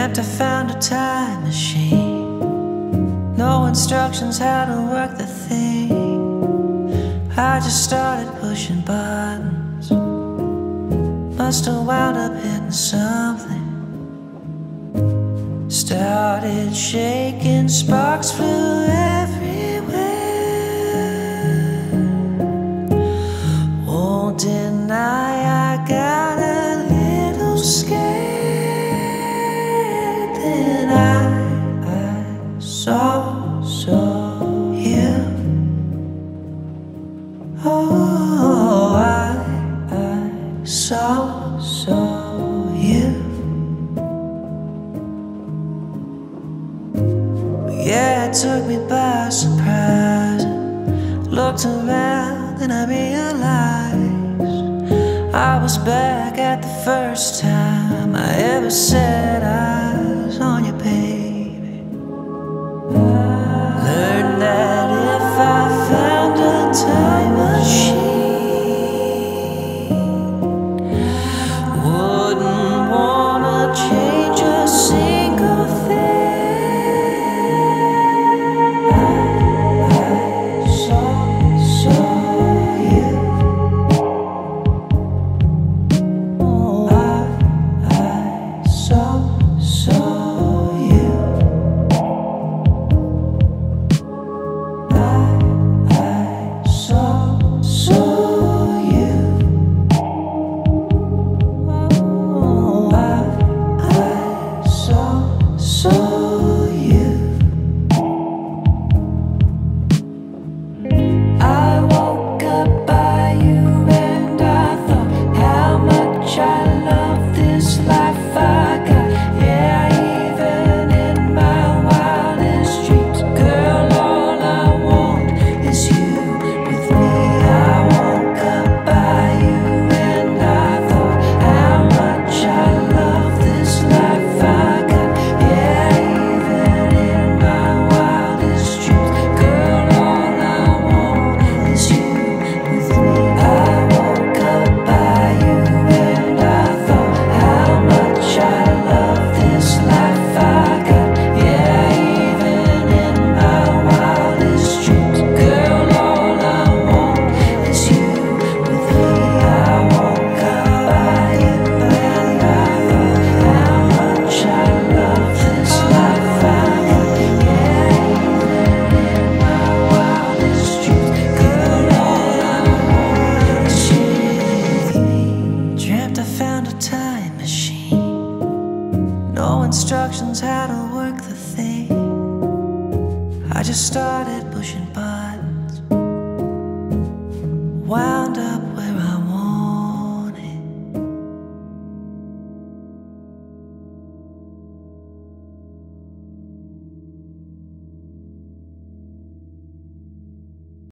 dreamt I found a time machine. No instructions how to work the thing. I just started pushing buttons. Must have wound up hitting something. Started shaking, sparks flew Oh, I, saw, saw you. Yeah, it took me by surprise. Looked around and I realized I was back at the first time I ever set eyes on your face. instructions how to work the thing. I just started pushing buttons, wound up.